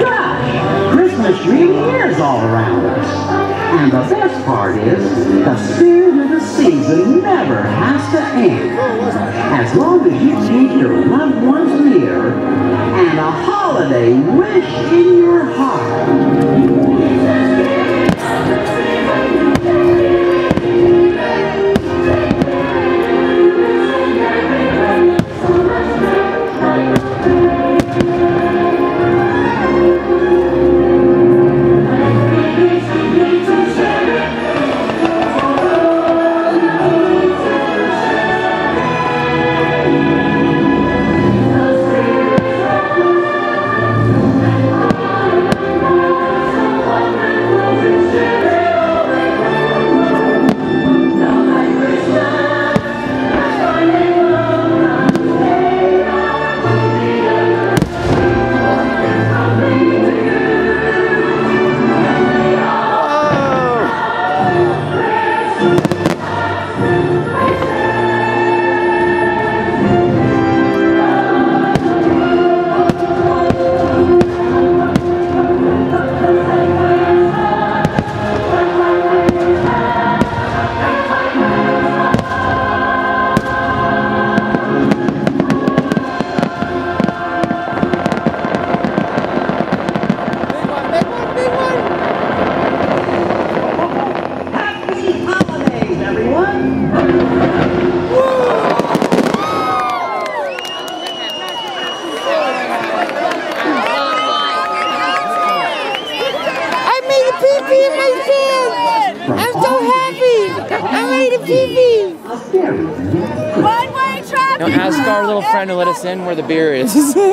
Gosh! Christmas is all around. And the best part is, the spirit of the season never has to end. As long as you keep your loved ones near, and a holiday wish Now ask our little friend to let us in where the beer is.